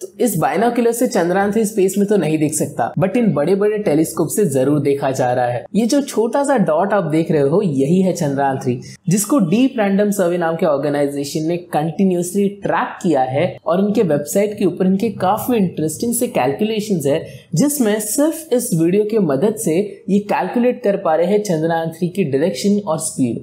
तो इस बाइनोकुलर से चंद्रयान थ्री स्पेस में तो नहीं देख सकता, बट इन बड़े बड़े टेलीस्कोप से ज़रूर देखा जा रहा है। ये जो छोटा सा डॉट आप देख रहे हो, यही है चंद्रयान थ्री, जिसको डीप रैंडम सर्वे नाम के ऑर्गेनाइजेशन ने कंटिन्यूसली ट्रैक किया है और इनके वेबसाइट के ऊपर इनके काफ़ी इंटरेस्टिंग से कैलकुलेशन है, जिसमें सिर्फ़ इस वीडियो के मदद से ये कैलकुलेट कर पा रहे हैं चंद्रयान थ्री की डायरेक्शन और स्पीड।